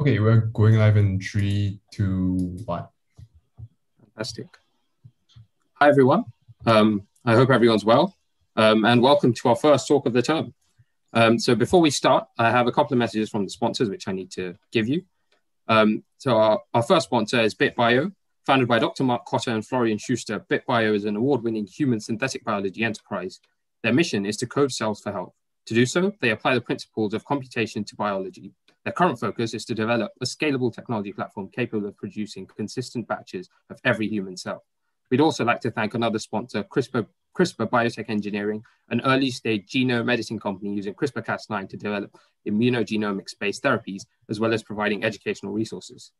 Okay, we're going live in three, two, one. Fantastic. Hi, everyone. Um, I hope everyone's well, um, and welcome to our first talk of the term. Um, so before we start, I have a couple of messages from the sponsors, which I need to give you. Um, so our, our first sponsor is BitBio, founded by Dr. Mark Kotter and Florian Schuster. BitBio is an award-winning human synthetic biology enterprise. Their mission is to code cells for health. To do so, they apply the principles of computation to biology, their current focus is to develop a scalable technology platform capable of producing consistent batches of every human cell. We'd also like to thank another sponsor, CRISPR, CRISPR Biotech Engineering, an early stage genome medicine company using CRISPR Cas9 to develop immunogenomics based therapies, as well as providing educational resources.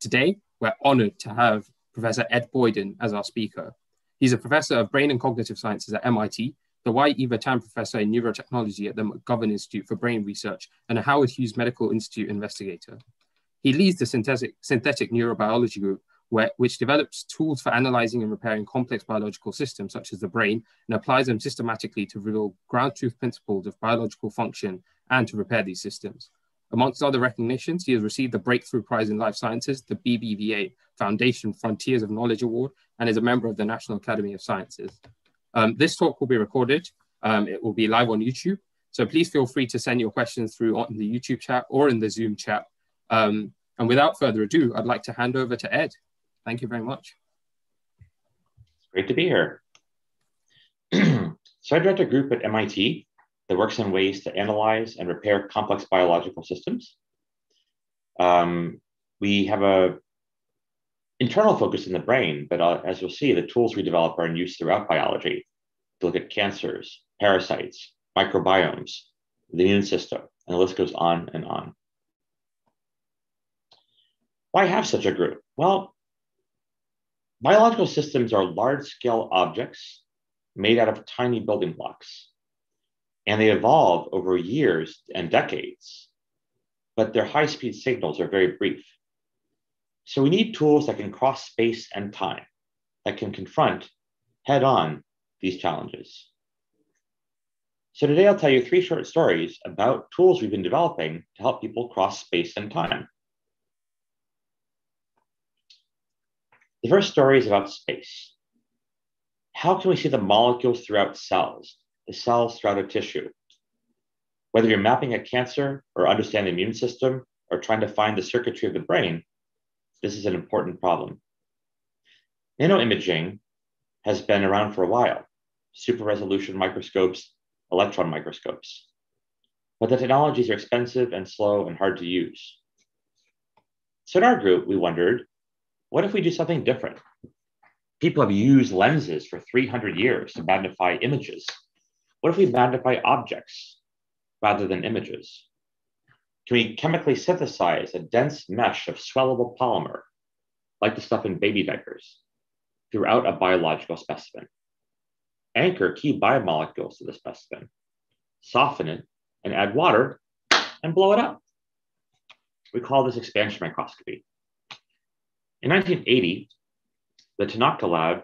Today, we're honored to have Professor Ed Boyden as our speaker. He's a professor of brain and cognitive sciences at MIT the Y. Eva Tan Professor in Neurotechnology at the McGovern Institute for Brain Research and a Howard Hughes Medical Institute investigator. He leads the synthetic, synthetic neurobiology group, where, which develops tools for analyzing and repairing complex biological systems such as the brain and applies them systematically to reveal ground truth principles of biological function and to repair these systems. Amongst other recognitions, he has received the Breakthrough Prize in Life Sciences, the BBVA Foundation Frontiers of Knowledge Award, and is a member of the National Academy of Sciences. Um, this talk will be recorded. Um, it will be live on YouTube. So please feel free to send your questions through on the YouTube chat or in the Zoom chat. Um, and without further ado, I'd like to hand over to Ed. Thank you very much. It's great to be here. so I direct a group at MIT that works on ways to analyze and repair complex biological systems. Um, we have a internal focus in the brain, but uh, as you'll see, the tools we develop are in use throughout biology to look at cancers, parasites, microbiomes, the immune system, and the list goes on and on. Why have such a group? Well, biological systems are large scale objects made out of tiny building blocks, and they evolve over years and decades, but their high speed signals are very brief. So we need tools that can cross space and time, that can confront head on these challenges. So today I'll tell you three short stories about tools we've been developing to help people cross space and time. The first story is about space. How can we see the molecules throughout cells, the cells throughout a tissue? Whether you're mapping a cancer or understand the immune system or trying to find the circuitry of the brain, this is an important problem. Nanoimaging has been around for a while, super resolution microscopes, electron microscopes. But the technologies are expensive and slow and hard to use. So in our group, we wondered, what if we do something different? People have used lenses for 300 years to magnify images. What if we magnify objects rather than images? Can we chemically synthesize a dense mesh of swellable polymer, like the stuff in baby diapers, throughout a biological specimen? Anchor key biomolecules to the specimen, soften it, and add water and blow it up. We call this expansion microscopy. In 1980, the Tanaka Lab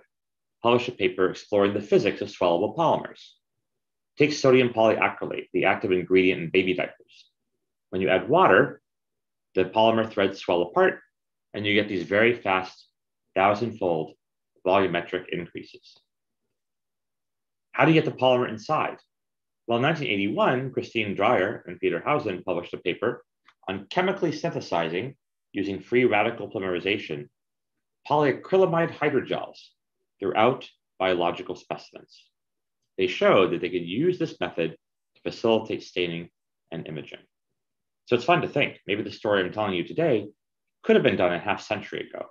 published a paper exploring the physics of swellable polymers. Take sodium polyacrylate, the active ingredient in baby diapers. When you add water, the polymer threads swell apart and you get these very fast thousand-fold volumetric increases. How do you get the polymer inside? Well, in 1981, Christine Dreyer and Peter Hausen published a paper on chemically synthesizing using free radical polymerization polyacrylamide hydrogels throughout biological specimens. They showed that they could use this method to facilitate staining and imaging. So it's fun to think maybe the story I'm telling you today could have been done a half century ago.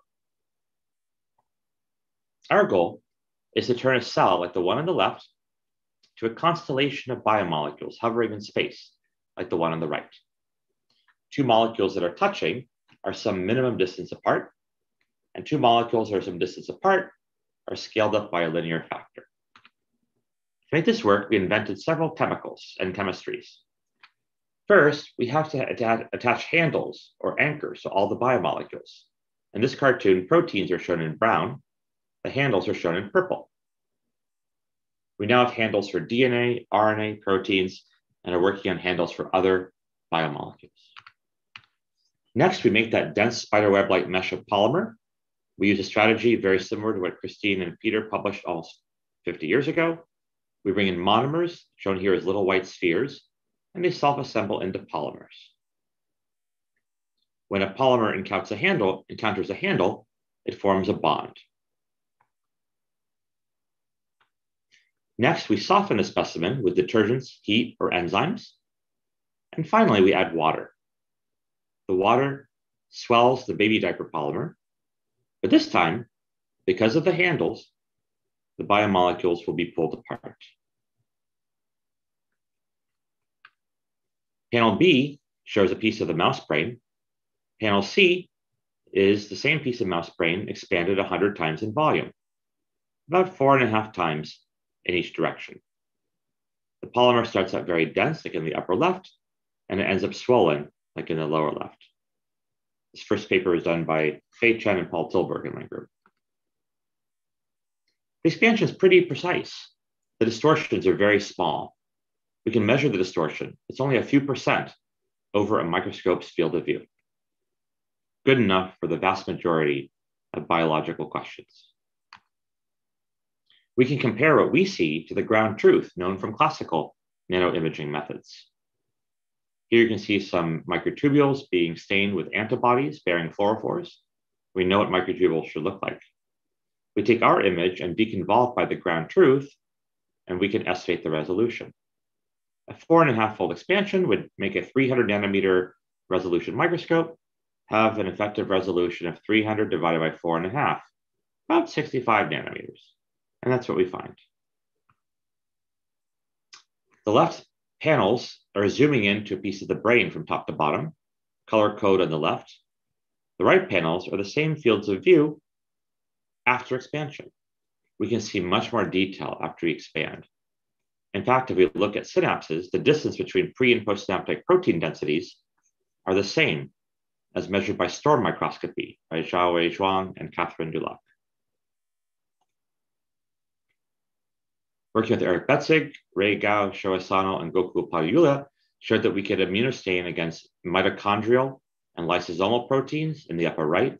Our goal is to turn a cell like the one on the left to a constellation of biomolecules hovering in space, like the one on the right. Two molecules that are touching are some minimum distance apart, and two molecules that are some distance apart are scaled up by a linear factor. To make this work, we invented several chemicals and chemistries. First, we have to attach handles or anchors to all the biomolecules. In this cartoon, proteins are shown in brown. The handles are shown in purple. We now have handles for DNA, RNA, proteins, and are working on handles for other biomolecules. Next, we make that dense spiderweb-like mesh of polymer. We use a strategy very similar to what Christine and Peter published almost 50 years ago. We bring in monomers, shown here as little white spheres, and they self-assemble into polymers. When a polymer encounters a handle, encounters a handle, it forms a bond. Next, we soften the specimen with detergents, heat, or enzymes. And finally, we add water. The water swells the baby diaper polymer, but this time, because of the handles, the biomolecules will be pulled apart. Panel B shows a piece of the mouse brain. Panel C is the same piece of mouse brain expanded 100 times in volume, about four and a half times in each direction. The polymer starts out very dense, like in the upper left, and it ends up swollen, like in the lower left. This first paper was done by Fei Chen and Paul Tillberg in my group. The expansion is pretty precise. The distortions are very small. We can measure the distortion. It's only a few percent over a microscope's field of view. Good enough for the vast majority of biological questions. We can compare what we see to the ground truth known from classical nanoimaging methods. Here you can see some microtubules being stained with antibodies bearing fluorophores. We know what microtubules should look like. We take our image and deconvolve by the ground truth, and we can estimate the resolution. A four and a half fold expansion would make a 300 nanometer resolution microscope have an effective resolution of 300 divided by four and a half, about 65 nanometers. And that's what we find. The left panels are zooming into a piece of the brain from top to bottom, color code on the left. The right panels are the same fields of view after expansion. We can see much more detail after we expand. In fact, if we look at synapses, the distance between pre and postsynaptic protein densities are the same as measured by STORM microscopy by Xiaowei Zhuang and Catherine Dulac. Working with Eric Betzig, Ray Gao, Shoh Asano, and Gokul Upadhyayula showed that we could immunostain against mitochondrial and lysosomal proteins in the upper right,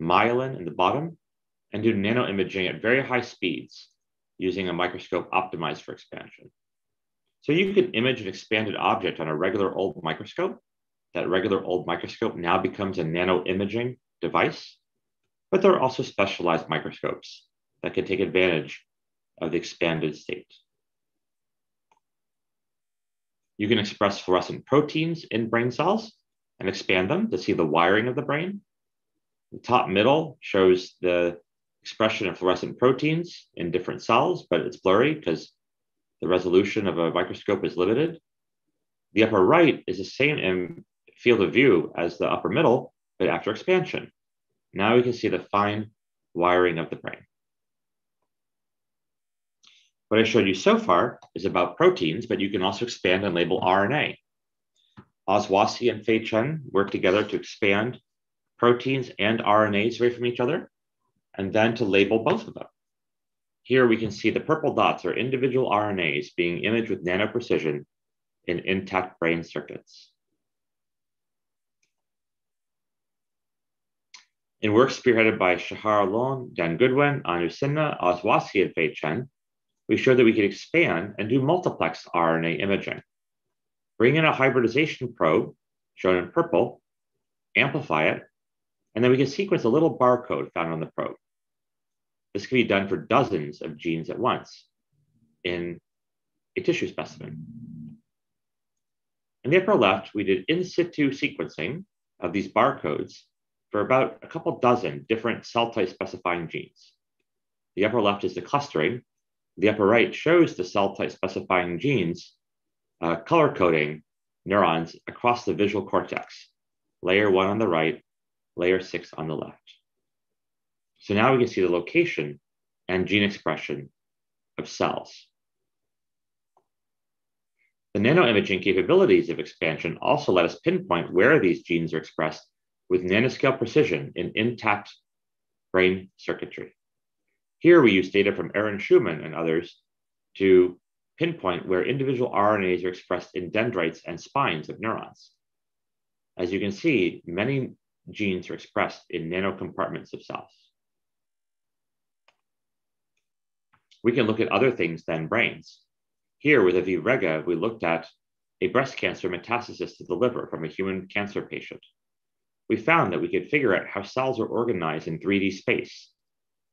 myelin in the bottom, and do nanoimaging at very high speeds using a microscope optimized for expansion. So you could image an expanded object on a regular old microscope. That regular old microscope now becomes a nano-imaging device, but there are also specialized microscopes that can take advantage of the expanded state. You can express fluorescent proteins in brain cells and expand them to see the wiring of the brain. The top middle shows the expression of fluorescent proteins in different cells, but it's blurry because the resolution of a microscope is limited. The upper right is the same in field of view as the upper middle, but after expansion. Now we can see the fine wiring of the brain. What I showed you so far is about proteins, but you can also expand and label RNA. Oz Wassie and Fei Chen work together to expand proteins and RNAs away from each other, and then to label both of them. Here we can see the purple dots are individual RNAs being imaged with nano precision in intact brain circuits. In work spearheaded by Shahar Alon, Dan Goodwin, Anu Sinha, Oz Wassie, and Fei Chen, we showed that we could expand and do multiplex RNA imaging. Bring in a hybridization probe, shown in purple, amplify it, and then we can sequence a little barcode found on the probe. This can be done for dozens of genes at once in a tissue specimen. In the upper left, we did in situ sequencing of these barcodes for about a couple dozen different cell type specifying genes. The upper left is the clustering, the upper right shows the cell type specifying genes uh, color coding neurons across the visual cortex, layer one on the right, layer six on the left. So now we can see the location and gene expression of cells. The nanoimaging capabilities of expansion also let us pinpoint where these genes are expressed with nanoscale precision in intact brain circuitry. Here we use data from Erin Schuman and others to pinpoint where individual RNAs are expressed in dendrites and spines of neurons. As you can see, many genes are expressed in nanocompartments of cells. We can look at other things than brains. Here with Aviv we looked at a breast cancer metastasis to the liver from a human cancer patient. We found that we could figure out how cells are organized in 3D space.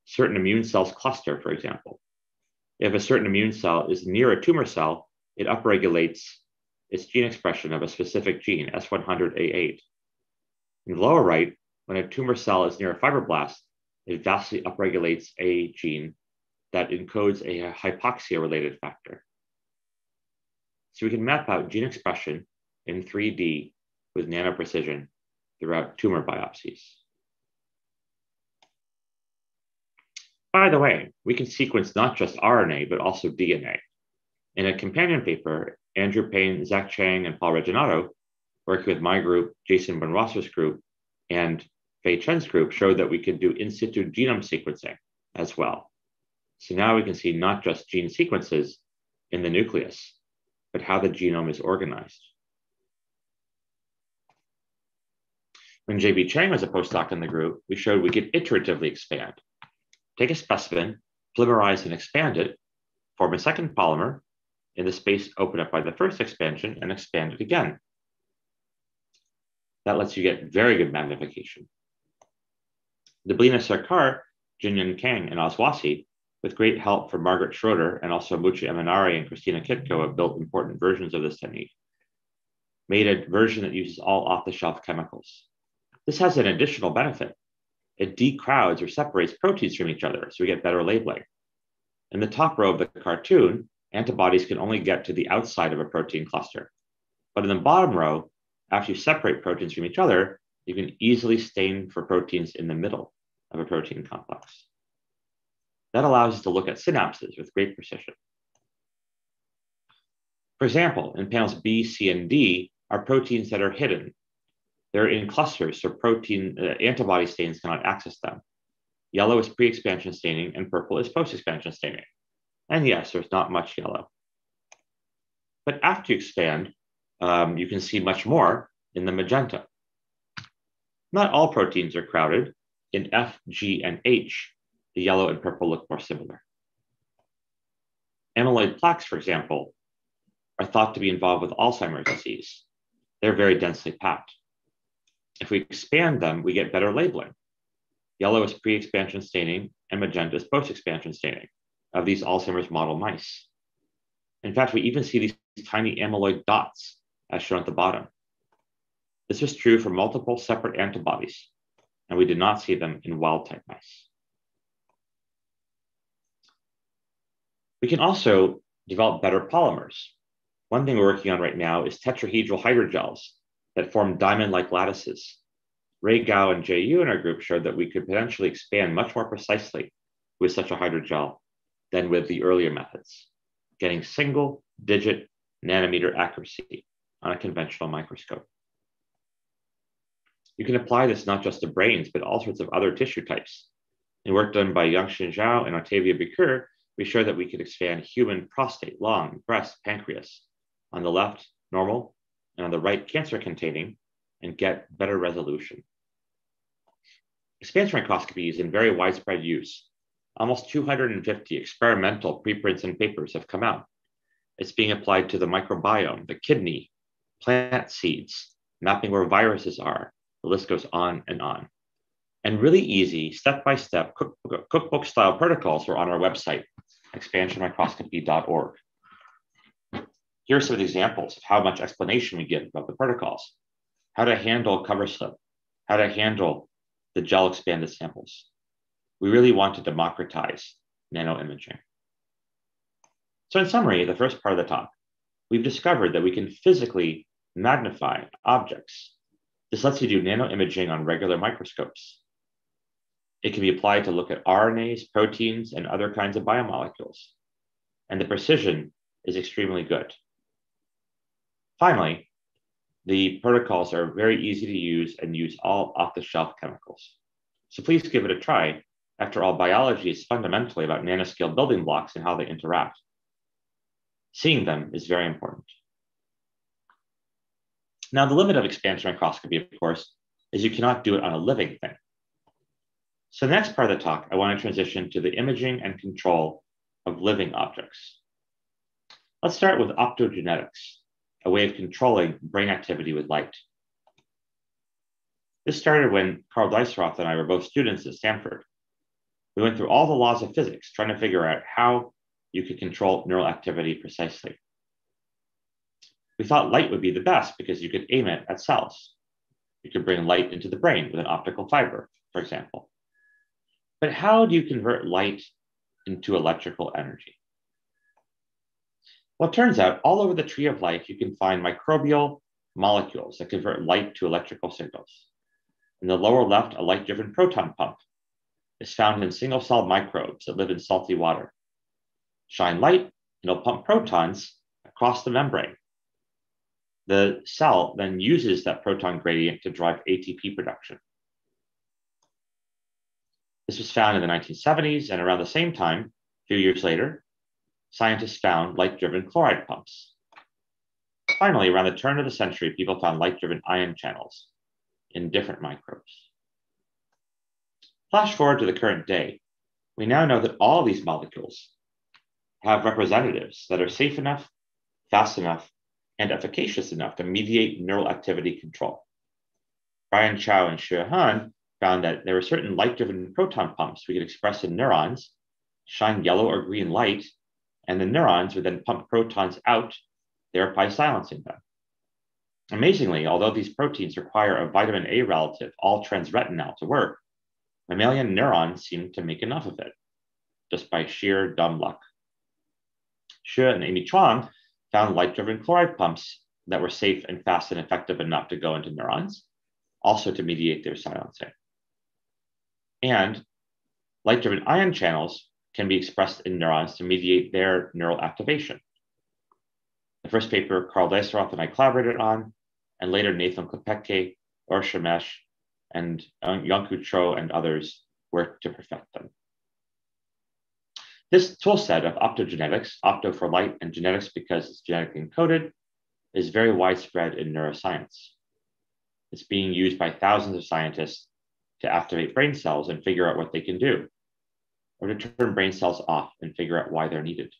Certain immune cells cluster, for example. If a certain immune cell is near a tumor cell, it upregulates its gene expression of a specific gene, S100A8. In the lower right, when a tumor cell is near a fibroblast, it vastly upregulates a gene that encodes a hypoxia related factor. So we can map out gene expression in 3D with nanoprecision throughout tumor biopsies. By the way, we can sequence not just RNA, but also DNA. In a companion paper, Andrew Payne, Zach Chiang, and Paul Reginato, working with my group, Jason Buenrostro's group, and Fei Chen's group, showed that we could do in situ genome sequencing as well. So now we can see not just gene sequences in the nucleus, but how the genome is organized. When JB Chang was a postdoc in the group, we showed we could iteratively expand. Take a specimen, polymerize and expand it, form a second polymer in the space opened up by the first expansion, and expand it again. That lets you get very good magnification. Deblina Sarkar, Jinyoung Kang, and Oz Wassie with great help from Margaret Schroeder and also Mucha Emanari and Christina Kitko have built important versions of this technique, made a version that uses all off-the-shelf chemicals. This has an additional benefit. It decrowds or separates proteins from each other, so we get better labeling. In the top row of the cartoon, antibodies can only get to the outside of a protein cluster. But in the bottom row, after you separate proteins from each other, you can easily stain for proteins in the middle of a protein complex. That allows us to look at synapses with great precision. For example, in panels B, C, and D are proteins that are hidden. They're in clusters, so protein uh, antibody stains cannot access them. Yellow is pre-expansion staining, and purple is post-expansion staining. And yes, there's not much yellow. But after you expand, um, you can see much more in the magenta. Not all proteins are crowded. In F, G, and H, the yellow and purple look more similar. Amyloid plaques, for example, are thought to be involved with Alzheimer's disease. They're very densely packed. If we expand them, we get better labeling. Yellow is pre-expansion staining and magenta is post-expansion staining of these Alzheimer's model mice. In fact, we even see these tiny amyloid dots as shown at the bottom. This is true for multiple separate antibodies, and we did not see them in wild type mice. We can also develop better polymers. One thing we're working on right now is tetrahedral hydrogels that form diamond-like lattices. Ray Gao and Jay Yu in our group showed that we could potentially expand much more precisely with such a hydrogel than with the earlier methods, getting single digit nanometer accuracy on a conventional microscope. You can apply this not just to brains, but all sorts of other tissue types. In work done by Yongxin Zhao and Octavian Bucur, we showed that we could expand human prostate, lung, breast, pancreas on the left, normal, and on the right, cancer containing, and get better resolution. Expansion microscopy is in very widespread use. Almost 250 experimental preprints and papers have come out. It's being applied to the microbiome, the kidney, plant seeds, mapping where viruses are. The list goes on and on. And really easy, step-by-step cookbook style protocols are on our website expansionmicroscopy.org. Here are some examples of how much explanation we give about the protocols. How to handle cover slip, how to handle the gel expanded samples. We really want to democratize nanoimaging. So in summary, the first part of the talk, we've discovered that we can physically magnify objects. This lets you do nanoimaging on regular microscopes. It can be applied to look at RNAs, proteins, and other kinds of biomolecules. And the precision is extremely good. Finally, the protocols are very easy to use and use all off-the-shelf chemicals. So please give it a try. After all, biology is fundamentally about nanoscale building blocks and how they interact. Seeing them is very important. Now, the limit of expansion microscopy, of course, is you cannot do it on a living thing. So the next part of the talk, I want to transition to the imaging and control of living objects. Let's start with optogenetics, a way of controlling brain activity with light. This started when Carl Deisseroth and I were both students at Stanford. We went through all the laws of physics, trying to figure out how you could control neural activity precisely. We thought light would be the best because you could aim it at cells. You could bring light into the brain with an optical fiber, for example. But how do you convert light into electrical energy? Well, it turns out all over the tree of life, you can find microbial molecules that convert light to electrical signals. In the lower left, a light driven proton pump is found in single cell microbes that live in salty water. Shine light, and it'll pump protons across the membrane. The cell then uses that proton gradient to drive ATP production. This was found in the 1970s, and around the same time, a few years later, scientists found light driven chloride pumps. Finally, around the turn of the century, people found light driven ion channels in different microbes. Flash forward to the current day, we now know that all these molecules have representatives that are safe enough, fast enough, and efficacious enough to mediate neural activity control. Brian Chow and Xue Han found that there were certain light-driven proton pumps we could express in neurons, shine yellow or green light, and the neurons would then pump protons out, thereby silencing them. Amazingly, although these proteins require a vitamin A relative, all transretinal, to work, mammalian neurons seem to make enough of it, just by sheer dumb luck. Xue and Amy Chuang found light-driven chloride pumps that were safe and fast and effective enough to go into neurons, also to mediate their silencing. And light-driven ion channels can be expressed in neurons to mediate their neural activation. The first paper Carl Deisseroth and I collaborated on, and later Nathan Klapoetke, Or Shemesh, and Yongku Cho and others worked to perfect them. This toolset of optogenetics, opto for light and genetics because it's genetically encoded, is very widespread in neuroscience. It's being used by thousands of scientists to activate brain cells and figure out what they can do, or to turn brain cells off and figure out why they're needed.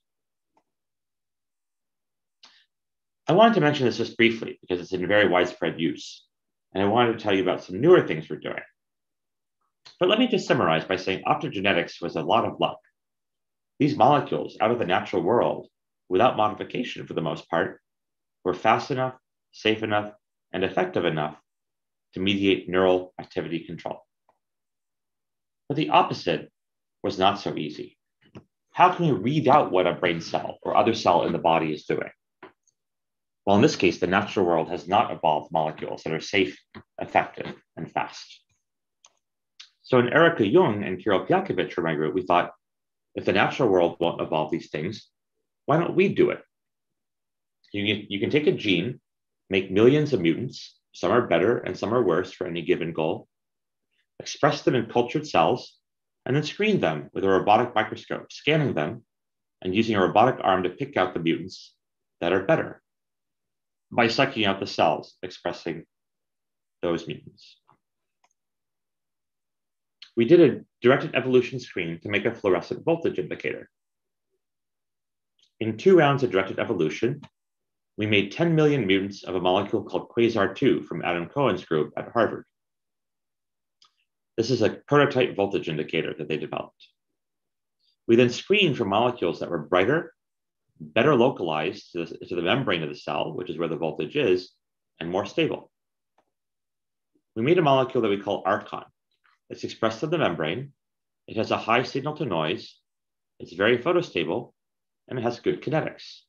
I wanted to mention this just briefly because it's in very widespread use, and I wanted to tell you about some newer things we're doing. But let me just summarize by saying optogenetics was a lot of luck. These molecules out of the natural world, without modification for the most part, were fast enough, safe enough, and effective enough to mediate neural activity control. But the opposite was not so easy. How can we read out what a brain cell or other cell in the body is doing? Well, in this case, the natural world has not evolved molecules that are safe, effective, and fast. So in Erica Jung and Kirill Piatkevich from my group, we thought, if the natural world won't evolve these things, why don't we do it? You can take a gene, make millions of mutants, some are better and some are worse for any given goal, express them in cultured cells, and then screen them with a robotic microscope, scanning them and using a robotic arm to pick out the mutants that are better by sucking out the cells expressing those mutants. We did a directed evolution screen to make a fluorescent voltage indicator. In two rounds of directed evolution, we made 10 million mutants of a molecule called Quasar 2 from Adam Cohen's group at Harvard. This is a prototype voltage indicator that they developed. We then screened for molecules that were brighter, better localized to the, to the membrane of the cell, which is where the voltage is, and more stable. We made a molecule that we call Archon. It's expressed in the membrane. It has a high signal to noise. It's very photostable, and it has good kinetics.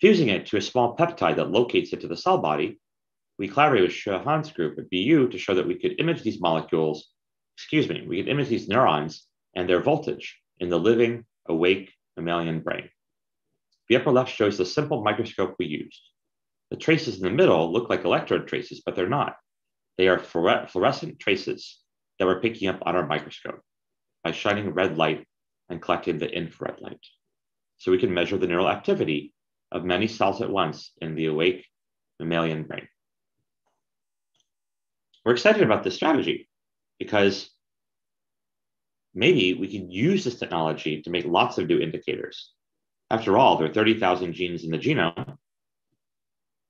Fusing it to a small peptide that locates it to the cell body, we collaborated with Xue Han's group at BU to show that we could image these molecules, excuse me, we could image these neurons and their voltage in the living, awake mammalian brain. The upper left shows the simple microscope we used. The traces in the middle look like electrode traces, but they're not. They are fluorescent traces that we're picking up on our microscope by shining red light and collecting the infrared light. So we can measure the neural activity of many cells at once in the awake mammalian brain. We're excited about this strategy because maybe we can use this technology to make lots of new indicators. After all, there are 30,000 genes in the genome.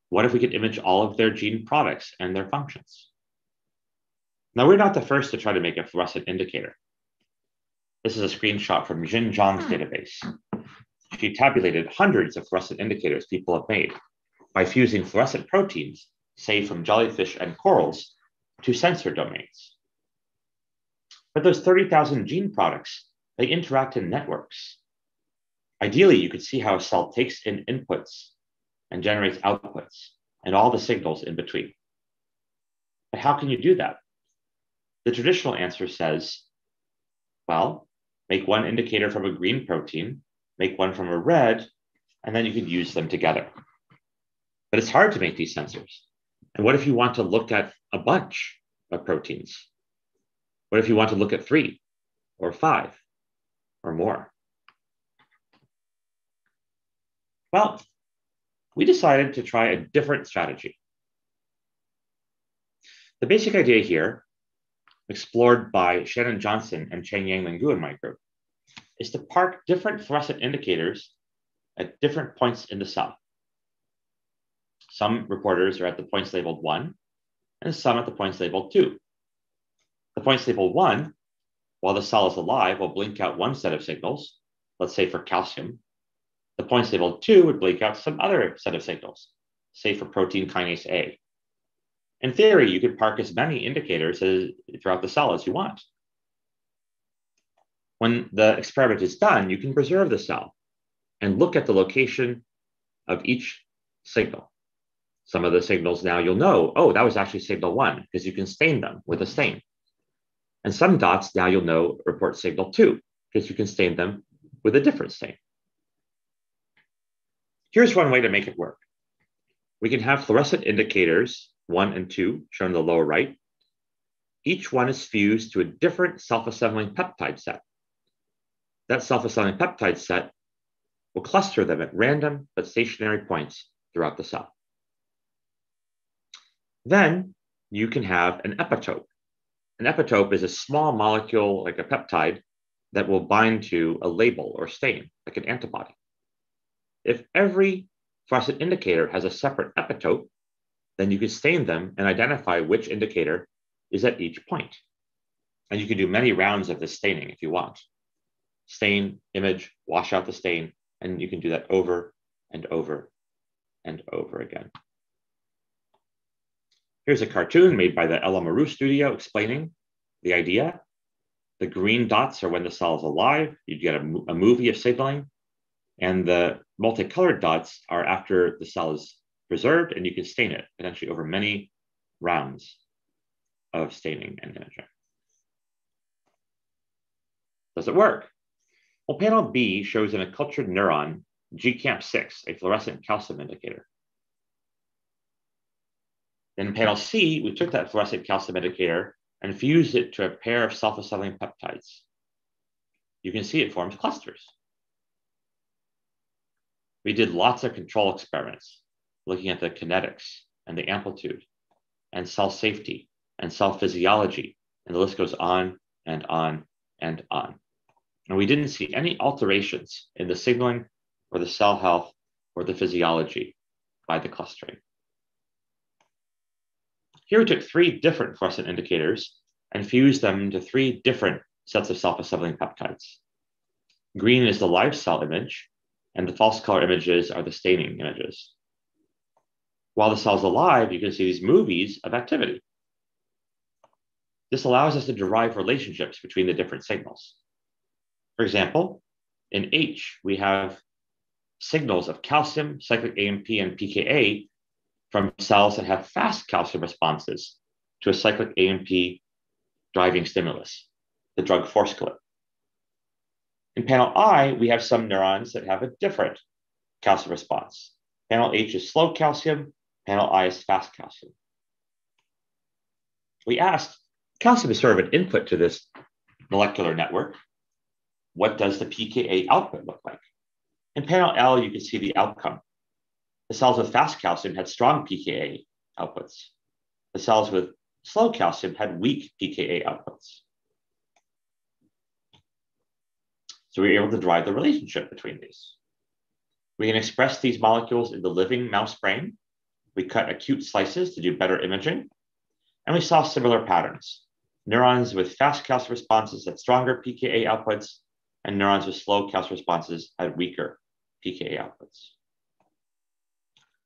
What if we could image all of their gene products and their functions? Now, we're not the first to try to make a fluorescent indicator. This is a screenshot from Jin Zhang's hmm. database. She tabulated hundreds of fluorescent indicators people have made by fusing fluorescent proteins, say from jellyfish and corals, to sensor domains. But those 30,000 gene products, they interact in networks. Ideally, you could see how a cell takes in inputs and generates outputs and all the signals in between. But how can you do that? The traditional answer says, well, make one indicator from a green protein, make one from a red, and then you can use them together. But it's hard to make these sensors. And what if you want to look at a bunch of proteins? What if you want to look at three or five or more? Well, we decided to try a different strategy. The basic idea here, explored by Shannon Johnson and Changyang Linghu in my group, is to park different fluorescent indicators at different points in the cell. Some reporters are at the points labeled one, and some at the points labeled two. The points labeled one, while the cell is alive, will blink out one set of signals, let's say for calcium. The points labeled two would blink out some other set of signals, say for protein kinase A. In theory, you could park as many indicators as, throughout the cell as you want. When the experiment is done, you can preserve the cell and look at the location of each signal. Some of the signals now you'll know, oh, that was actually signal one, because you can stain them with a stain. And some dots now you'll know report signal two, because you can stain them with a different stain. Here's one way to make it work. We can have fluorescent indicators, one and two, shown in the lower right. Each one is fused to a different self-assembling peptide set. That self-assembling peptide set will cluster them at random but stationary points throughout the cell. Then you can have an epitope. An epitope is a small molecule, like a peptide, that will bind to a label or stain, like an antibody. If every fluorescent indicator has a separate epitope, then you can stain them and identify which indicator is at each point. And you can do many rounds of this staining if you want. Stain, image, wash out the stain, and you can do that over and over and over again. Here's a cartoon made by the Ella Maru studio explaining the idea. The green dots are when the cell is alive. You get a, a movie of signaling. And the multicolored dots are after the cell is preserved and you can stain it potentially over many rounds of staining and imaging. Does it work? Well, panel B shows in a cultured neuron GCaMP6, a fluorescent calcium indicator. In panel C, we took that fluorescent calcium indicator and fused it to a pair of self-assembling peptides. You can see it forms clusters. We did lots of control experiments, looking at the kinetics and the amplitude and cell safety and cell physiology, and the list goes on and on and on. And we didn't see any alterations in the signaling or the cell health or the physiology by the clustering. Here we took three different fluorescent indicators and fused them into three different sets of self-assembling peptides. Green is the live cell image, and the false color images are the staining images. While the cell's alive, you can see these movies of activity. This allows us to derive relationships between the different signals. For example, in H, we have signals of calcium, cyclic AMP, and PKA from cells that have fast calcium responses to a cyclic AMP driving stimulus, the drug forskolin. In panel I, we have some neurons that have a different calcium response. Panel H is slow calcium, panel I is fast calcium. We asked, calcium is sort of an input to this molecular network. What does the PKA output look like? In panel L, you can see the outcome. The cells with fast calcium had strong PKA outputs. The cells with slow calcium had weak PKA outputs. So we were able to drive the relationship between these. We can express these molecules in the living mouse brain. We cut acute slices to do better imaging. And we saw similar patterns. Neurons with fast calcium responses had stronger PKA outputs, and neurons with slow calcium responses had weaker PKA outputs.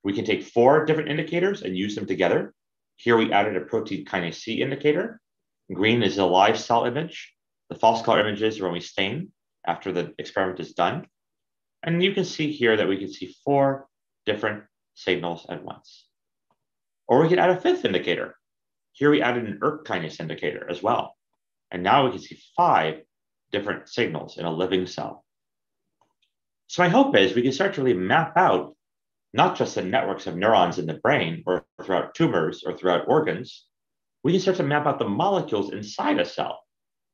We can take four different indicators and use them together. Here we added a protein kinase C indicator. Green is a live cell image. The false color images are when we stain after the experiment is done. And you can see here that we can see four different signals at once. Or we could add a fifth indicator. Here we added an ERK kinase indicator as well. And now we can see five different signals in a living cell. So my hope is we can start to really map out not just the networks of neurons in the brain or throughout tumors or throughout organs, we can start to map out the molecules inside a cell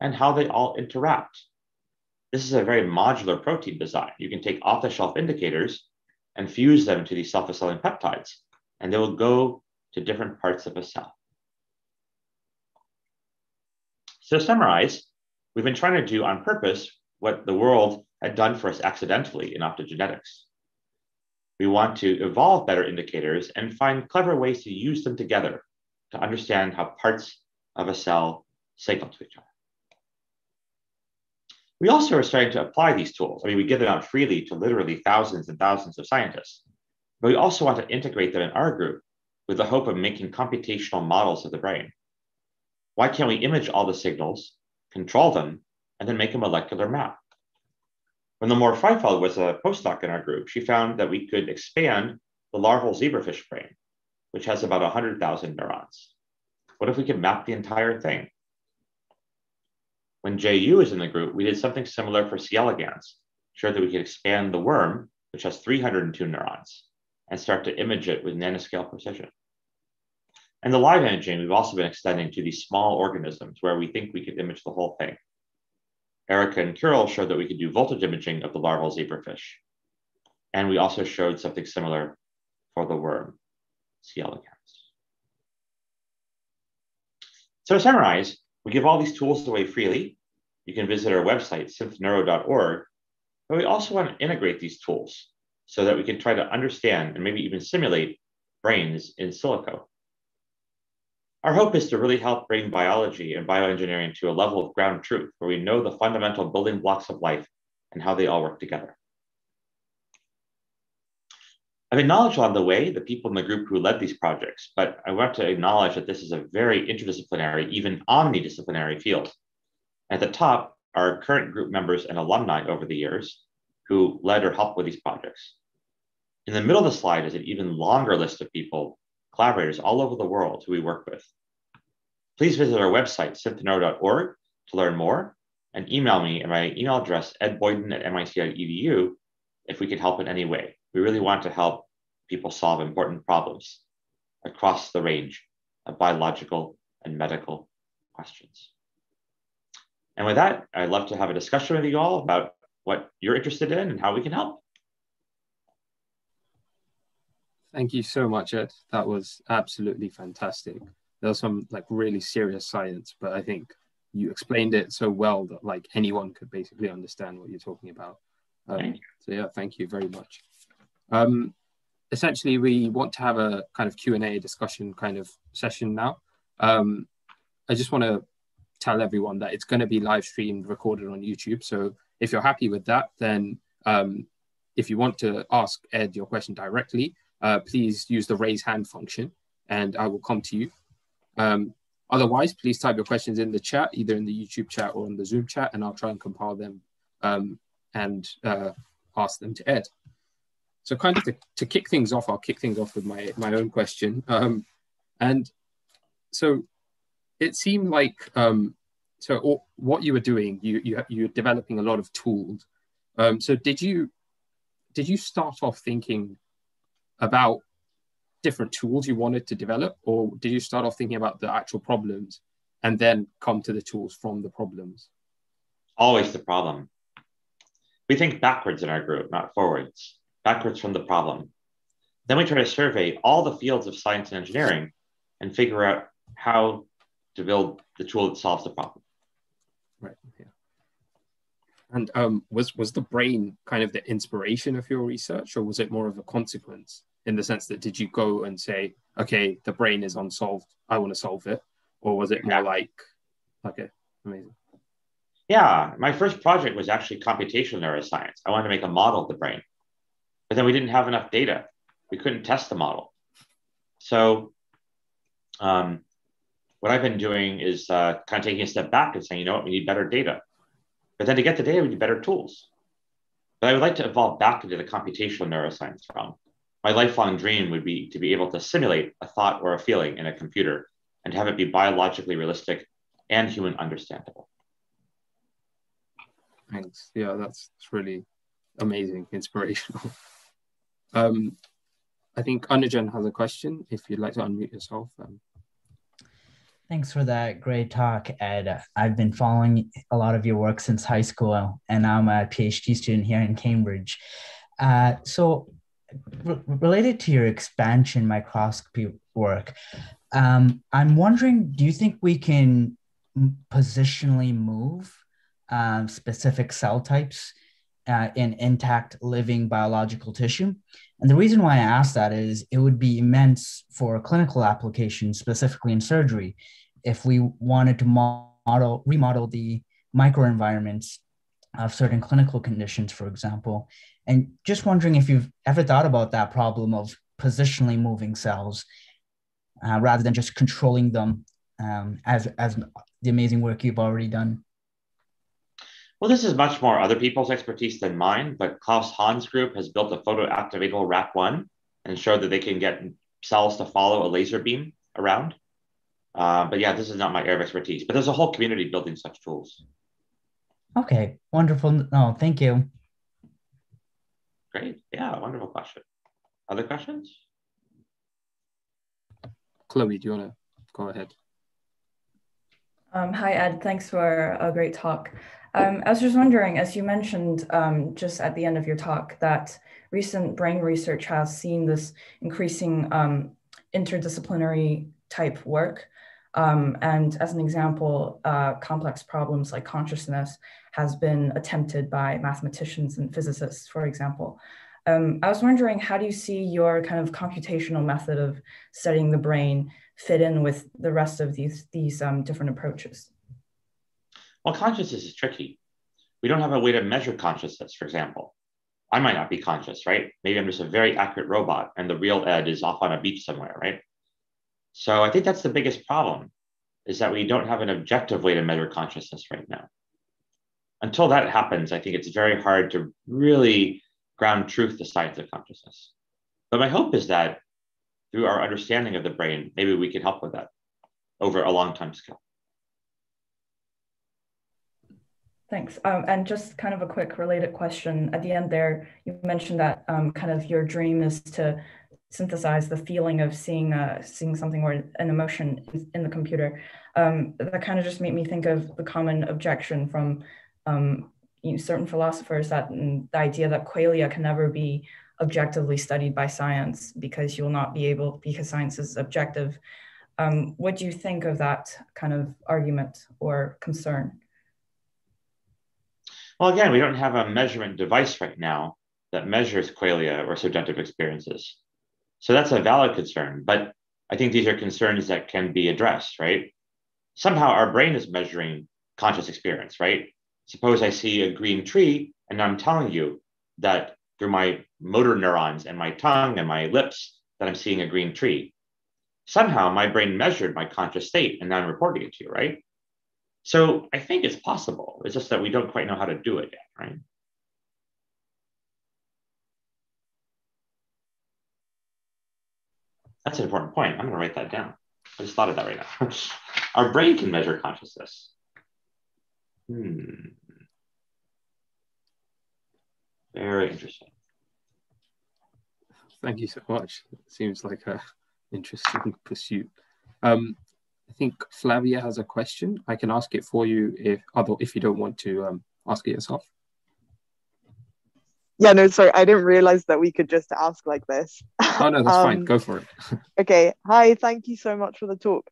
and how they all interact. This is a very modular protein design. You can take off the shelf indicators and fuse them to these self-assembling peptides, and they will go to different parts of a cell. So to summarize, we've been trying to do on purpose what the world had done for us accidentally in optogenetics. We want to evolve better indicators and find clever ways to use them together to understand how parts of a cell signal to each other. We also are starting to apply these tools. I mean, we give them out freely to literally thousands and thousands of scientists, but we also want to integrate them in our group with the hope of making computational models of the brain. Why can't we image all the signals, control them, and then make a molecular map? When Limor Freifeld was a postdoc in our group, she found that we could expand the larval zebrafish brain, which has about 100,000 neurons. What if we could map the entire thing? When JU was in the group, we did something similar for C. elegans, showed that we could expand the worm, which has 302 neurons, and start to image it with nanoscale precision. And the live imaging, we've also been extending to these small organisms where we think we could image the whole thing. Erica and Kirill showed that we could do voltage imaging of the larval zebrafish. And we also showed something similar for the worm, C. elegans. So to summarize, we give all these tools away freely. You can visit our website, synthneuro.org, but we also want to integrate these tools so that we can try to understand and maybe even simulate brains in silico. Our hope is to really help bring biology and bioengineering to a level of ground truth where we know the fundamental building blocks of life and how they all work together. I've acknowledged along the way the people in the group who led these projects, but I want to acknowledge that this is a very interdisciplinary, even omnidisciplinary field. At the top are current group members and alumni over the years who led or helped with these projects. In the middle of the slide is an even longer list of people collaborators all over the world who we work with. Please visit our website, synthneuro.org, to learn more, and email me at my email address, edboyden at mit.edu, if we can help in any way. We really want to help people solve important problems across the range of biological and medical questions. And with that, I'd love to have a discussion with you all about what you're interested in and how we can help. Thank you so much, Ed. That was absolutely fantastic. There was some like really serious science, but I think you explained it so well that like anyone could basically understand what you're talking about. Um, so yeah, thank you very much. Um, essentially, we want to have a kind of Q and A discussion kind of session now. Um, I just want to tell everyone that it's going to be live streamed, recorded on YouTube. So if you're happy with that, then um, if you want to ask Ed your question directly, uh, please use the raise hand function and I will come to you. Um, otherwise, please type your questions in the chat, either in the YouTube chat or in the Zoom chat, and I'll try and compile them um, and uh, them to Ed. So kind of to, to, kick things off, I'll kick things off with my, my own question. Um, and so it seemed like, um, so what you were doing, you, you, you're developing a lot of tools. Um, so did you, did you start off thinking about different tools you wanted to develop, or did you start off thinking about the actual problems and then come to the tools from the problems? Always the problem. We think backwards in our group, not forwards, backwards from the problem. Then we try to survey all the fields of science and engineering and figure out how to build the tool that solves the problem. Right. Yeah. And um, was was the brain kind of the inspiration of your research, or was it more of a consequence in the sense that did you go and say, okay, the brain is unsolved, I want to solve it, or was it more yeah. like, okay, amazing. Yeah, my first project was actually computational neuroscience. I wanted to make a model of the brain, but then we didn't have enough data. We couldn't test the model. So, um, what I've been doing is uh, kind of taking a step back and saying, you know what, we need better data. But then to get the data, we need better tools. But I would like to evolve back into the computational neuroscience realm. My lifelong dream would be to be able to simulate a thought or a feeling in a computer and have it be biologically realistic and human understandable. Thanks. Yeah, that's, that's really amazing, inspirational. Um, I think Anujan has a question. If you'd like to unmute yourself. Um. Thanks for that great talk, Ed. I've been following a lot of your work since high school, and I'm a PhD student here in Cambridge. Uh, so, re- related to your expansion microscopy work, um, I'm wondering do you think we can positionally move um, specific cell types uh, in intact living biological tissue. And the reason why I ask that is it would be immense for clinical applications, specifically in surgery, if we wanted to model, remodel the microenvironments of certain clinical conditions, for example. And just wondering if you've ever thought about that problem of positionally moving cells uh, rather than just controlling them um, as, as the amazing work you've already done. Well, this is much more other people's expertise than mine, but Klaus Hahn's group has built a photoactivatable RAC1 and showed that they can get cells to follow a laser beam around. Uh, but yeah, this is not my area of expertise, but there's a whole community building such tools. Okay, wonderful. No, thank you. Great. Yeah, wonderful question. Other questions? Chloe, do you want to go ahead? Um, hi, Ed. Thanks for a great talk. Um, I was just wondering, as you mentioned um, just at the end of your talk, that recent brain research has seen this increasing um, interdisciplinary type work. Um, and as an example, uh, complex problems like consciousness has been attempted by mathematicians and physicists, for example. Um, I was wondering, how do you see your kind of computational method of studying the brain fit in with the rest of these, these um, different approaches? Well, consciousness is tricky. We don't have a way to measure consciousness, for example. I might not be conscious, right? Maybe I'm just a very accurate robot and the real Ed is off on a beach somewhere, right? So I think that's the biggest problem is that we don't have an objective way to measure consciousness right now. Until that happens, I think it's very hard to really ground truth the science of consciousness. But my hope is that through our understanding of the brain, maybe we can help with that over a long time scale. Thanks. Um, and just kind of a quick related question at the end there, you mentioned that um, kind of your dream is to synthesize the feeling of seeing uh, seeing something or an emotion in, the computer. Um, that kind of just made me think of the common objection from um, you know, certain philosophers that mm, the idea that qualia can never be objectively studied by science because you will not be able because science is objective. Um, what do you think of that kind of argument or concern? Well, again, we don't have a measurement device right now that measures qualia or subjective experiences. So that's a valid concern, but I think these are concerns that can be addressed, right? Somehow our brain is measuring conscious experience, right? Suppose I see a green tree and I'm telling you that through my motor neurons and my tongue and my lips that I'm seeing a green tree. Somehow my brain measured my conscious state and now I'm reporting it to you, right? So I think it's possible. It's just that we don't quite know how to do it yet, right? That's an important point. I'm going to write that down. I just thought of that right now. Our brain can measure consciousness. Hmm. Very interesting. Thank you so much. It seems like a interesting pursuit. Um, I think Flavia has a question. I can ask it for you if other if you don't want to um, ask it yourself. Yeah, no, sorry, I didn't realize that we could just ask like this. Oh no, that's um, fine. Go for it. okay. Hi, thank you so much for the talk.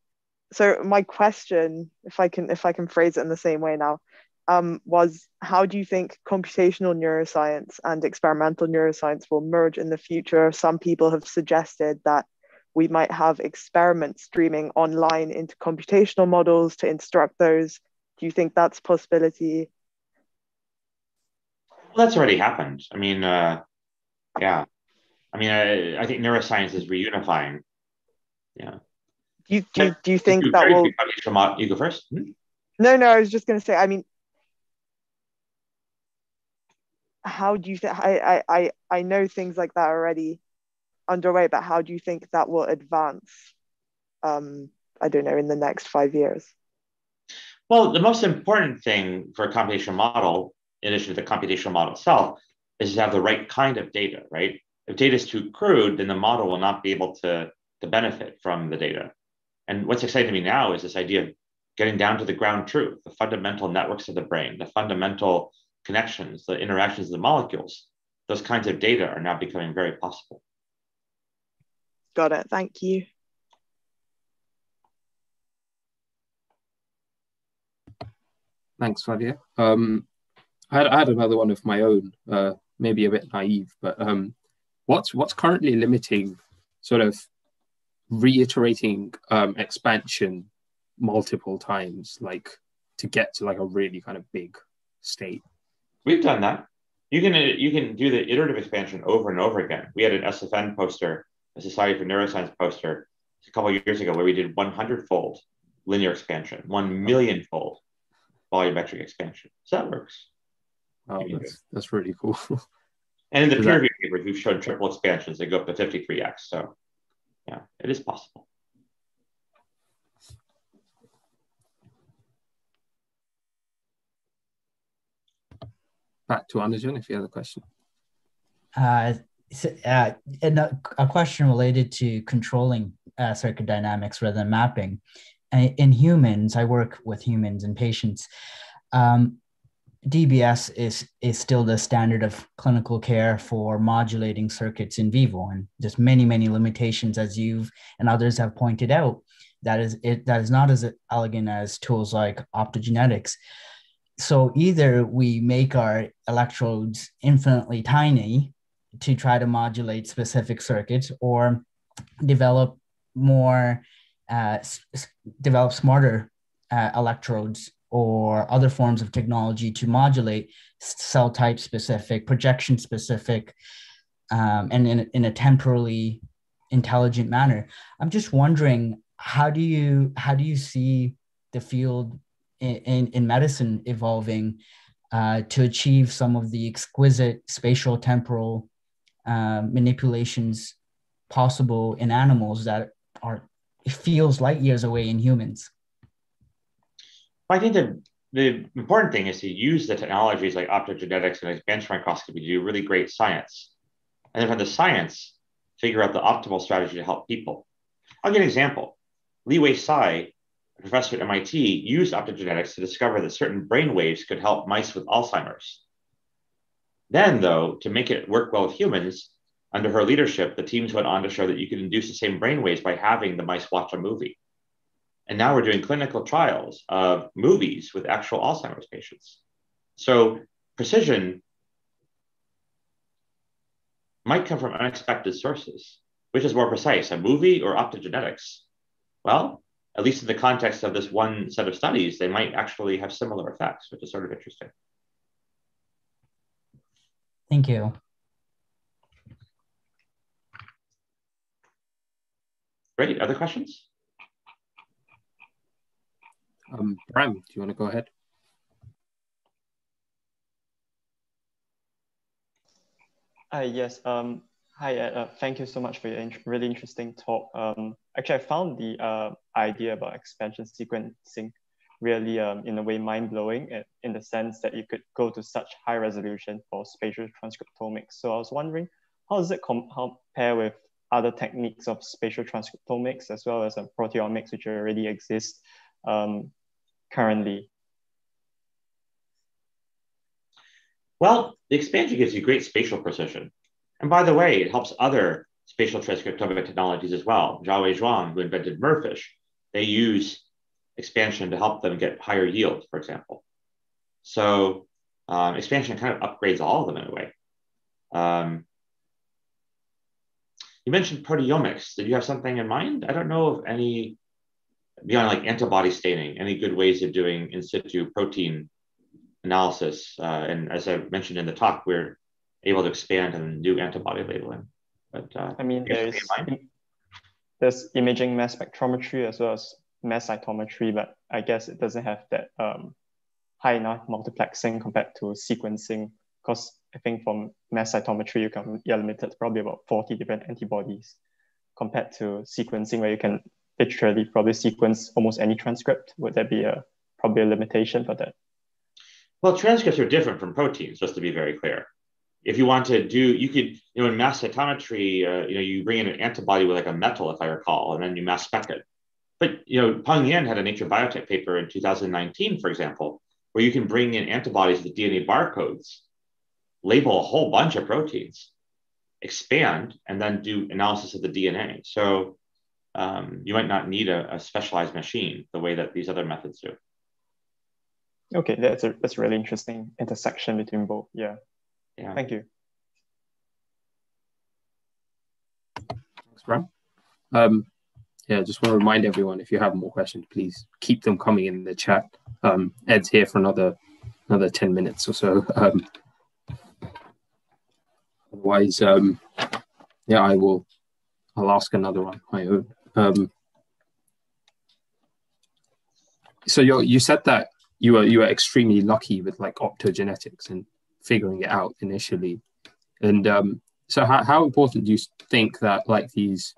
So my question, if I can if I can phrase it in the same way now, um, was how do you think computational neuroscience and experimental neuroscience will merge in the future? Some people have suggested that we might have experiments streaming online into computational models to instruct those. Do you think that's a possibility? Well, that's already happened. I mean, uh, yeah. I mean, I, I think neuroscience is reunifying. Yeah. Do you, do, you, do you think you, that will... You go first. Hmm? No, no, I was just going to say, I mean, how do you think, I, I, I know things like that are already underway, but how do you think that will advance, um, I don't know, in the next five years? Well, the most important thing for a computational model in addition to the computational model itself, is to have the right kind of data, right? If data is too crude, then the model will not be able to, to benefit from the data. And what's exciting to me now is this idea of getting down to the ground truth, the fundamental networks of the brain, the fundamental connections, the interactions of the molecules. Those kinds of data are now becoming very possible. Got it. Thank you. Thanks, Fadia. Um, I had, another one of my own, uh, maybe a bit naive, but um, what's what's currently limiting sort of reiterating um, expansion multiple times, like to get to like a really kind of big state? We've done that. You can you can do the iterative expansion over and over again. We had an SFN poster, a Society for Neuroscience poster, a couple years ago where we did 100-fold linear expansion, one million-fold volumetric expansion. So that works. Oh, that's, that's really cool. and in the peer review papers, we've shown triple expansions. They go up to 53x. So, yeah, it is possible. Back to Anujan, if you have a question. Uh, so, uh, and a, a, question related to controlling uh, circuit dynamics rather than mapping. In humans, I work with humans and patients. Um, DBS is is still the standard of clinical care for modulating circuits in vivo, and there's many many limitations as you've and others have pointed out. That is it. That is not as elegant as tools like optogenetics. So either we make our electrodes infinitely tiny to try to modulate specific circuits, or develop more, uh, s- develop smarter uh, electrodes or other forms of technology to modulate cell type specific, projection specific, um, and in, in a temporally intelligent manner. I'm just wondering how do you how do you see the field in, in, in medicine evolving uh, to achieve some of the exquisite spatial temporal uh, manipulations possible in animals that are it feels light years away in humans I think the, the important thing is to use the technologies like optogenetics and expansion microscopy to do really great science. And then from the science, figure out the optimal strategy to help people. I'll give an example. Li-Huei Tsai, a professor at MIT, used optogenetics to discover that certain brain waves could help mice with Alzheimer's. Then, though, to make it work well with humans, under her leadership, the teams went on to show that you could induce the same brain waves by having the mice watch a movie. And now we're doing clinical trials of movies with actual Alzheimer's patients. So precision might come from unexpected sources. Which is more precise, a movie or optogenetics? Well, at least in the context of this one set of studies, they might actually have similar effects, which is sort of interesting. Thank you. Great. Other questions? Um, Bram, do you want to go ahead? Hi, yes. Um, hi, uh, uh, thank you so much for your in really interesting talk. Um, actually, I found the uh, idea about expansion sequencing really, um, in a way, mind-blowing in the sense that you could go to such high resolution for spatial transcriptomics. So I was wondering, how does it compare with other techniques of spatial transcriptomics as well as uh, proteomics, which already exist um, currently? Well, the expansion gives you great spatial precision. And by the way, it helps other spatial transcriptomic technologies as well. Xiaowei Zhuang, who invented MERFISH, they use expansion to help them get higher yield, for example. So um, expansion kind of upgrades all of them in a way. Um, you mentioned proteomics. Did you have something in mind? I don't know of any, beyond like antibody staining, any good ways of doing in situ protein analysis. Uh, and as I mentioned in the talk, we're able to expand and do antibody labeling. But uh, I mean, there's, there's imaging mass spectrometry as well as mass cytometry, but I guess it doesn't have that um, high enough multiplexing compared to sequencing. Because I think from mass cytometry, you can you're limited to probably about 40 different antibodies compared to sequencing where you can literally probably sequence almost any transcript. Would there be a probably a limitation for that? Well, transcripts are different from proteins, just to be very clear. If you want to do, you could, you know, in mass cytometry, uh, you know, you bring in an antibody with like a metal, if I recall, and then you mass spec it. But, you know, Peng Yin had a Nature Biotech paper in 2019, for example, where you can bring in antibodies with DNA barcodes, label a whole bunch of proteins, expand, and then do analysis of the DNA. So um, you might not need a, a specialized machine the way that these other methods do. Okay, that's a that's a really interesting intersection between both. Yeah. Yeah. Thank you. Thanks, Bram. Um, yeah, just want to remind everyone if you have more questions, please keep them coming in the chat. Um, Ed's here for another another 10 minutes or so. Um, otherwise, um, yeah, I will, I'll ask another one my own. Um, so you you said that you were you were extremely lucky with like optogenetics and figuring it out initially, and um, so how, how important do you think that like these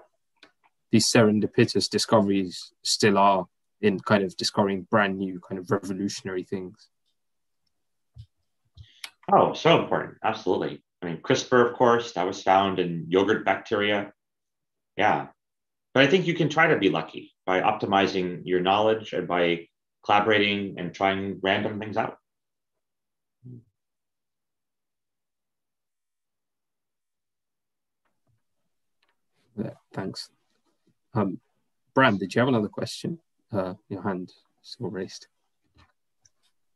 these serendipitous discoveries still are in kind of discovering brand new kind of revolutionary things. Oh, so important. Absolutely. I mean, CRISPR, of course, that was found in yogurt bacteria. Yeah. But I think you can try to be lucky by optimizing your knowledge and by collaborating and trying random things out. Yeah, thanks. Um, Bram, did you have another question? Uh, your hand still raised.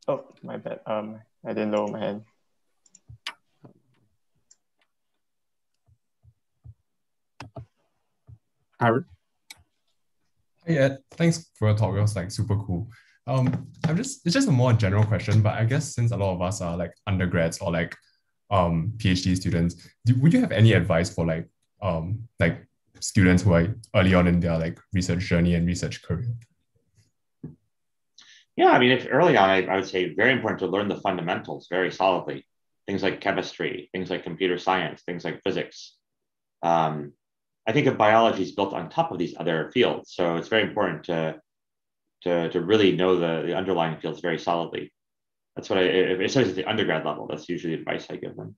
Oh, my bad. Um, I didn't lower my hand. Aaron? Yeah, thanks for your talk. It was like super cool. Um, I'm just it's just a more general question, but I guess since a lot of us are like undergrads or like um PhD students, do, would you have any advice for like um like students who are early on in their like research journey and research career? Yeah, I mean, if early on, I, I would say very important to learn the fundamentals very solidly. Things like chemistry, things like computer science, things like physics. Um, I think of biology is built on top of these other fields, so it's very important to to, to really know the, the underlying fields very solidly. That's what I, especially at the undergrad level, that's usually the advice I give them.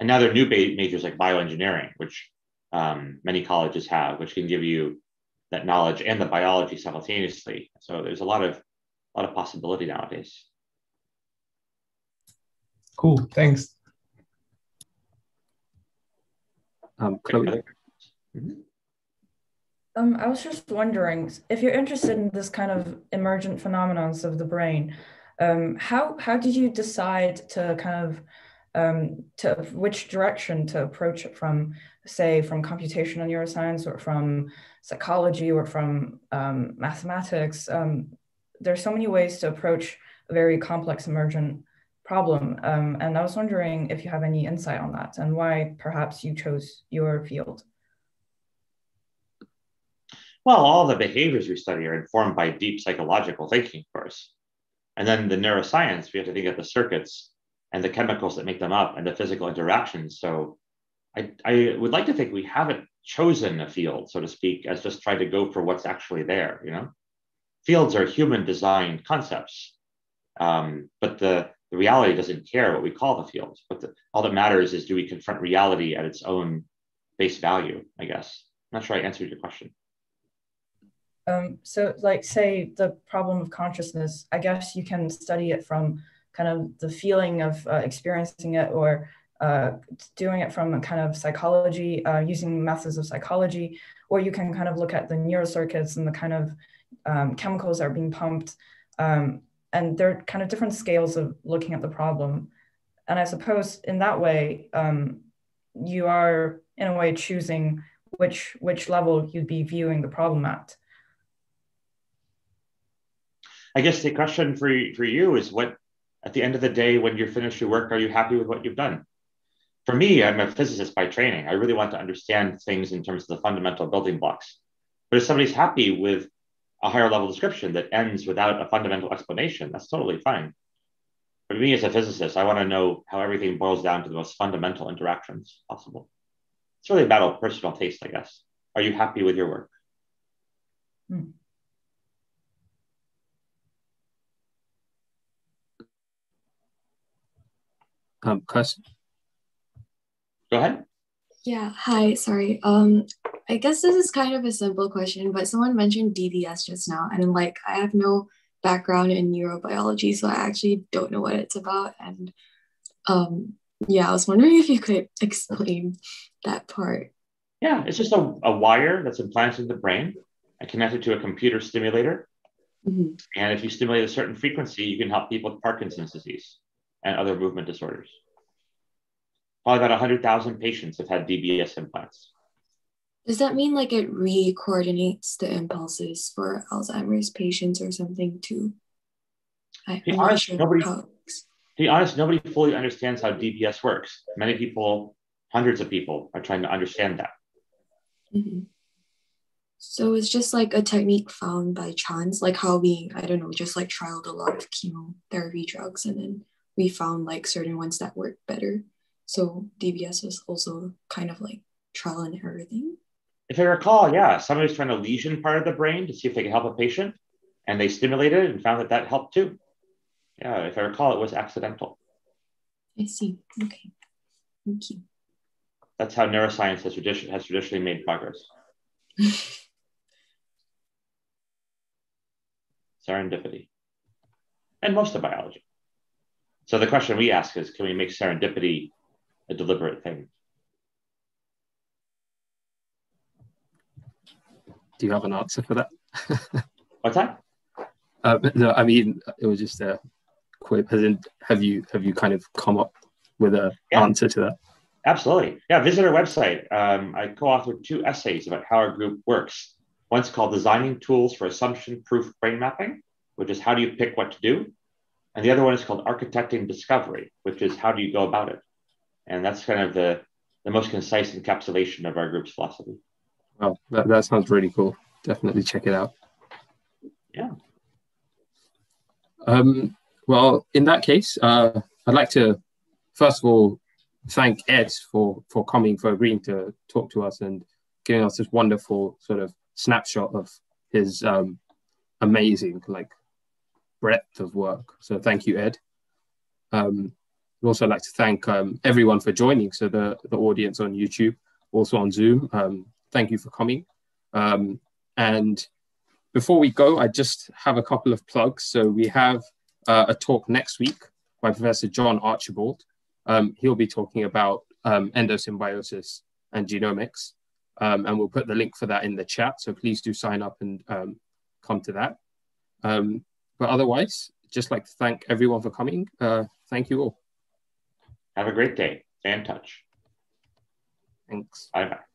And now there are new majors like bioengineering, which um, many colleges have, which can give you that knowledge and the biology simultaneously. So there's a lot of a lot of possibility nowadays. Cool. Thanks. Um, Chloe. Mm-hmm. Um, I was just wondering if you're interested in this kind of emergent phenomena of the brain, um, how how did you decide to kind of um, to which direction to approach it from, say, from computational neuroscience or from psychology or from um, mathematics. Um, there's so many ways to approach a very complex emergent problem. Um, and I was wondering if you have any insight on that and why perhaps you chose your field. Well, all the behaviors we study are informed by deep psychological thinking, of course. And then the neuroscience, we have to think of the circuits and the chemicals that make them up and the physical interactions. So I, I would like to think we haven't chosen a field, so to speak, as just trying to go for what's actually there, you know? Fields are human designed concepts. Um, but the, the reality doesn't care what we call the field. But the, all that matters is do we confront reality at its own base value, I guess. I'm not sure I answered your question. Um, so like say the problem of consciousness, I guess you can study it from kind of the feeling of uh, experiencing it or uh, doing it from a kind of psychology, uh, using methods of psychology, or you can kind of look at the neural circuits and the kind of um, chemicals that are being pumped. Um, and there are kind of different scales of looking at the problem. And I suppose in that way, um, you are in a way choosing which which level you'd be viewing the problem at. I guess the question for, for you is what, at the end of the day, when you're finished your work, are you happy with what you've done? For me, I'm a physicist by training. I really want to understand things in terms of the fundamental building blocks. But if somebody's happy with a higher level description that ends without a fundamental explanation, that's totally fine. For me as a physicist, I want to know how everything boils down to the most fundamental interactions possible. It's really a matter of personal taste, I guess. Are you happy with your work? Hmm. Um, question. Go ahead. Yeah, hi, sorry. Um, I guess this is kind of a simple question, but someone mentioned DBS just now, and like I have no background in neurobiology, so I actually don't know what it's about. And um, yeah, I was wondering if you could explain that part. Yeah, it's just a, a wire that's implanted in the brain and connected to a computer stimulator. Mm-hmm. And if you stimulate a certain frequency, you can help people with Parkinson's disease and other movement disorders. Probably about 100,000 patients have had DBS implants. Does that mean like it re-coordinates the impulses for Alzheimer's patients or something too? I, am honest, sure nobody, To be honest, nobody fully understands how DBS works. Many people, hundreds of people, are trying to understand that. Mm-hmm. So it's just like a technique found by chance, like how we, I don't know, just like trialed a lot of chemotherapy drugs and then we found like certain ones that work better. So DBS was also kind of like trial and error thing. If I recall, yeah, somebody was trying to lesion part of the brain to see if they could help a patient, and they stimulated it and found that that helped too. Yeah, if I recall, it was accidental. I see. Okay, thank you. That's how neuroscience has, tradi- has traditionally made progress. Serendipity, and most of biology. So the question we ask is, can we make serendipity a deliberate thing? Do you have an answer for that? What's that? Uh, no, I mean it was just a quip. Have you have you kind of come up with an yeah. answer to that? Absolutely. Yeah, visit our website. Um, I co-authored two essays about how our group works. One's called Designing Tools for Assumption Proof Brain Mapping, which is how do you pick what to do? And the other one is called Architecting Discovery, which is how do you go about it? And that's kind of the, the most concise encapsulation of our group's philosophy. Wow, that, that sounds really cool. Definitely check it out. Yeah. Um, well, in that case, uh, I'd like to first of all thank Ed for for coming, for agreeing to talk to us and giving us this wonderful sort of snapshot of his um, amazing like breadth of work. So thank you, Ed. Um, I'd also like to thank um, everyone for joining. So the, the audience on YouTube, also on Zoom, um, thank you for coming. Um, and before we go, I just have a couple of plugs. So we have uh, a talk next week by Professor John Archibald. Um, he'll be talking about um, endosymbiosis and genomics. Um, and we'll put the link for that in the chat. So please do sign up and come to that. but otherwise, just like to thank everyone for coming. Uh, thank you all. Have a great day. Stay in touch. Thanks. Bye bye.